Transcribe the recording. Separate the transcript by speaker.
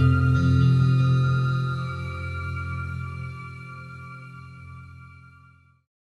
Speaker 1: Música